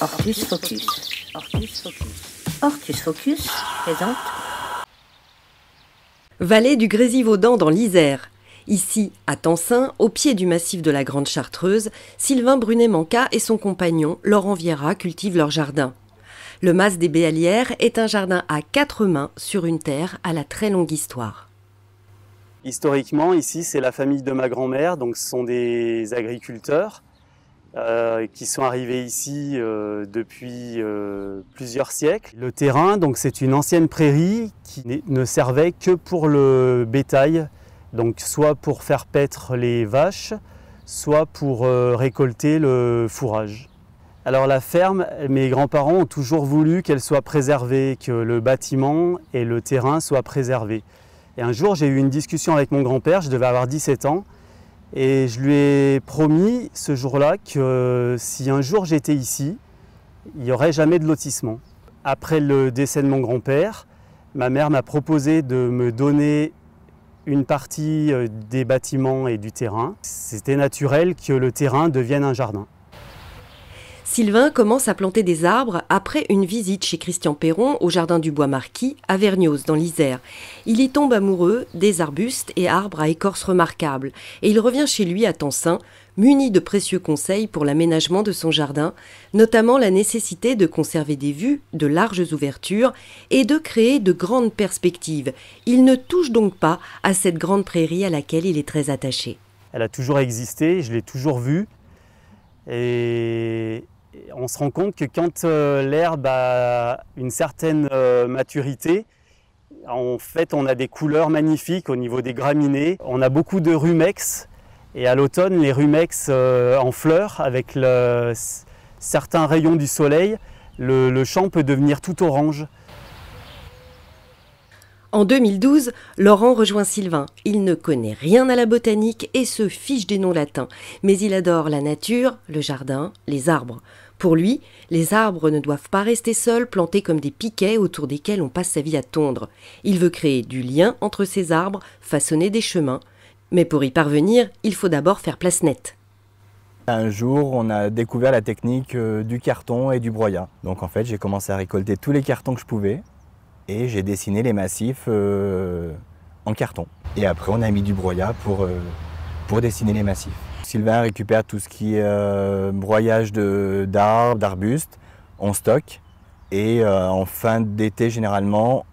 Ortus Focus. Ortus Focus. Ortus Focus présente. Vallée du Grésivaudan dans l'Isère. Ici, à Tansin, au pied du massif de la Grande Chartreuse, Sylvain Brunet-Manca et son compagnon Laurent Viera cultivent leur jardin. Le Mas des Béalières est un jardin à quatre mains sur une terre à la très longue histoire. Historiquement, ici, c'est la famille de ma grand-mère, donc ce sont des agriculteurs euh, qui sont arrivés ici euh, depuis euh, plusieurs siècles. Le terrain, donc c'est une ancienne prairie qui ne servait que pour le bétail, donc soit pour faire paître les vaches, soit pour récolter le fourrage. Alors la ferme, mes grands-parents ont toujours voulu qu'elle soit préservée, que le bâtiment et le terrain soient préservés. Et un jour, j'ai eu une discussion avec mon grand-père, je devais avoir 17 ans, et je lui ai promis ce jour-là que si un jour j'étais ici, il n'y aurait jamais de lotissement. Après le décès de mon grand-père, ma mère m'a proposé de me donner une partie euh, des bâtiments et du terrain. C'était naturel que le terrain devienne un jardin. Sylvain commence à planter des arbres après une visite chez Christian Perron au jardin du Bois Marquis à Vergniaus dans l'Isère. Il y tombe amoureux des arbustes et arbres à écorce remarquable et il revient chez lui à Tansin muni de précieux conseils pour l'aménagement de son jardin, notamment la nécessité de conserver des vues, de larges ouvertures et de créer de grandes perspectives. Il ne touche donc pas à cette grande prairie à laquelle il est très attaché. Elle a toujours existé, je l'ai toujours vue. Et on se rend compte que quand euh, l'herbe a une certaine euh, maturité, en fait, on a des couleurs magnifiques au niveau des graminées. On a beaucoup de rumex. Et à l'automne, les rumex euh, en fleurs, avec certains rayons du soleil, le champ peut devenir tout orange. En 2012, Laurent rejoint Sylvain. Il ne connaît rien à la botanique et se fiche des noms latins, mais il adore la nature, le jardin, les arbres. Pour lui, les arbres ne doivent pas rester seuls, plantés comme des piquets autour desquels on passe sa vie à tondre. Il veut créer du lien entre ces arbres, façonner des chemins. Mais pour y parvenir, il faut d'abord faire place nette. Un jour, on a découvert la technique euh, du carton et du broyat. Donc en fait, j'ai commencé à récolter tous les cartons que je pouvais et j'ai dessiné les massifs euh, en carton. Et après, on a mis du broyat pour, euh, dessiner les massifs. Sylvain récupère tout ce qui est euh, broyage d'arbres, d'arbustes, on stocke et en fin d'été, généralement,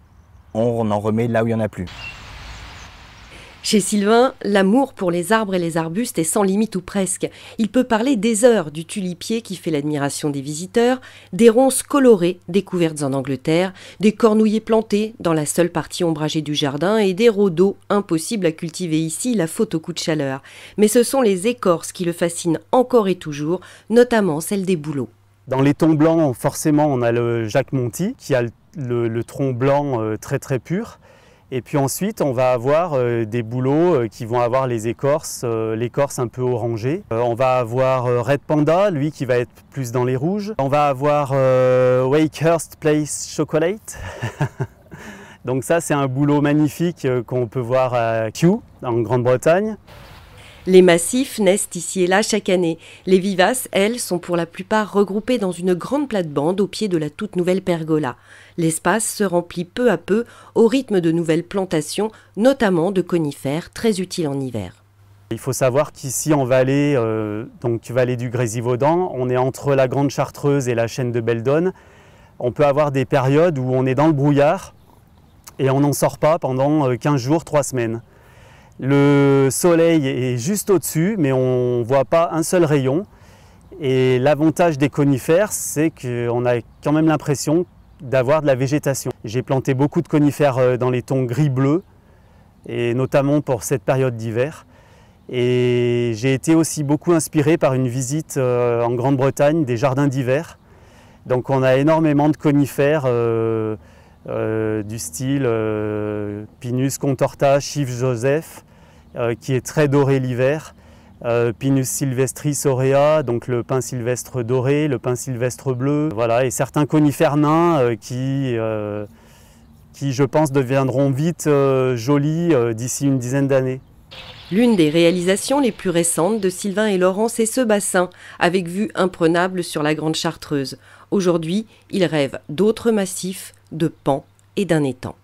on en remet là où il n'y en a plus. Chez Sylvain, l'amour pour les arbres et les arbustes est sans limite ou presque. Il peut parler des heures du tulipier qui fait l'admiration des visiteurs, des ronces colorées découvertes en Angleterre, des cornouillers plantés dans la seule partie ombragée du jardin et des rhodos impossibles à cultiver ici, la faute au coup de chaleur. Mais ce sont les écorces qui le fascinent encore et toujours, notamment celles des bouleaux. Dans les tons blancs, forcément, on a le Jacques Monty qui a le, tronc blanc euh, très très pur. Et puis ensuite, on va avoir euh, des bouleaux euh, qui vont avoir les écorces, euh, l'écorce un peu orangée. on va avoir Red Panda, lui qui va être plus dans les rouges. On va avoir Wakehurst Place Chocolate. Donc ça, c'est un boulot magnifique qu'on peut voir à Kew, en Grande-Bretagne. Les massifs naissent ici et là chaque année. Les vivaces, elles, sont pour la plupart regroupées dans une grande plate-bande au pied de la toute nouvelle pergola. L'espace se remplit peu à peu au rythme de nouvelles plantations, notamment de conifères très utiles en hiver. Il faut savoir qu'ici en vallée, euh, donc vallée du Grésivaudan, on est entre la Grande Chartreuse et la chaîne de Beldonne. On peut avoir des périodes où on est dans le brouillard et on n'en sort pas pendant 15 euh, jours, 3 semaines. Le soleil est juste au-dessus, mais on ne voit pas un seul rayon. Et l'avantage des conifères, c'est qu'on a quand même l'impression d'avoir de la végétation. J'ai planté beaucoup de conifères euh, dans les tons gris-bleu, et notamment pour cette période d'hiver. Et j'ai été aussi beaucoup inspiré par une visite euh, en Grande-Bretagne des jardins d'hiver. Donc on a énormément de conifères euh, du style Pinus contorta, Chief Joseph, euh, qui est très doré l'hiver. Euh, Pinus sylvestris aurea, donc le pin sylvestre doré, le pin sylvestre bleu, voilà, et certains conifères nains euh, qui, qui, je pense, deviendront vite jolis d'ici une dizaine d'années. L'une des réalisations les plus récentes de Sylvain et Laurent, c'est ce bassin, avec vue imprenable sur la Grande Chartreuse. Aujourd'hui, ils rêvent d'autres massifs, de pans et d'un étang.